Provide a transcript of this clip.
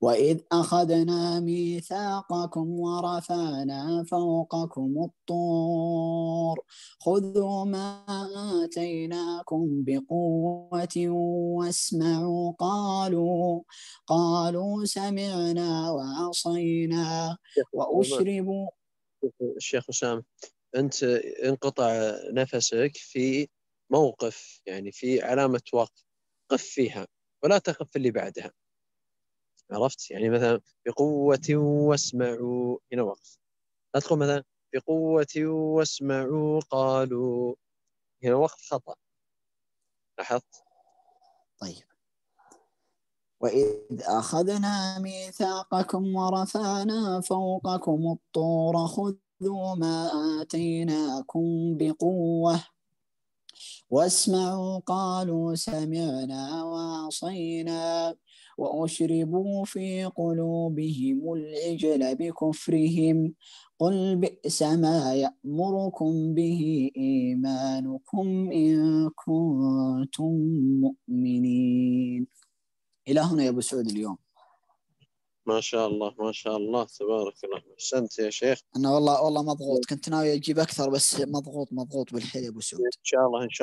وإذ أخذنا ميثاقكم ورفعنا فوقكم الطور خذوا ما آتيناكم بقوة واسمعوا قالوا قالوا سمعنا وعصينا وأشربوا. الشيخ أسامة أنت انقطع نفسك في موقف يعني في علامة وقف قف فيها ولا تقف اللي بعدها. عرفت؟ يعني مثلا بقوة واسمعوا هنا وقف لا تقول مثلا بقوة واسمعوا قالوا هنا وقف خطأ. لاحظت؟ طيب. وإذ أخذنا ميثاقكم ورفعنا فوقكم الطور خذوا ما آتيناكم بقوة. واسمعوا قالوا سمعنا وعصينا وأشربوا في قلوبهم العجل بكفرهم قل بئس ما يأمركم به إيمانكم إن كنتم مؤمنين. إلى هنا يا أبو سعود اليوم. ما شاء الله ما شاء الله تبارك الله. احسنت يا شيخ؟ أنا والله والله مضغوط كنت ناوي أجيب أكثر بس مضغوط مضغوط بالحيل يا أبو سعود. إن شاء الله إن شاء الله